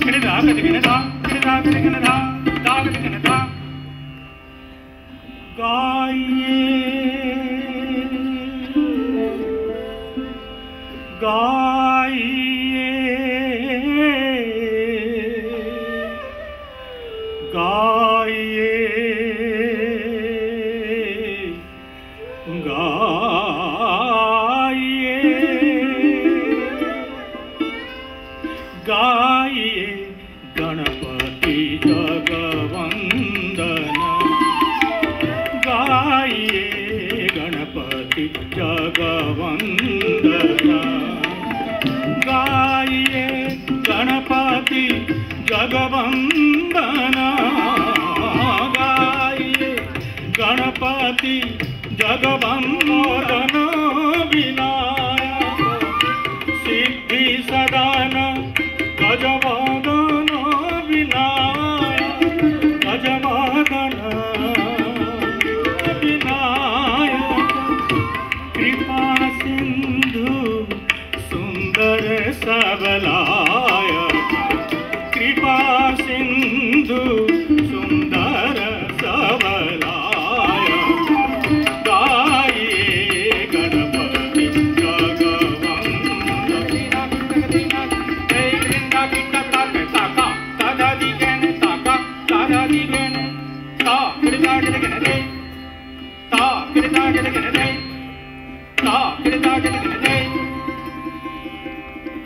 그래다 그래다 그래다 그래다 그래다 그래다 가이에. 가이에. 가이에. 가 गाइए गणपति जगवंदन गाइए गणपति जगवंदन गाइए गणपति जगवंदन गाइए गणपति जगवंदन विनायक। सिद्धि सदान గజవాదన వినా గజవాదన వినాయక కృపా సింధు సుందర సబలా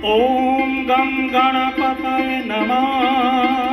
ॐ गं गणपतये नमः ॐ गं गण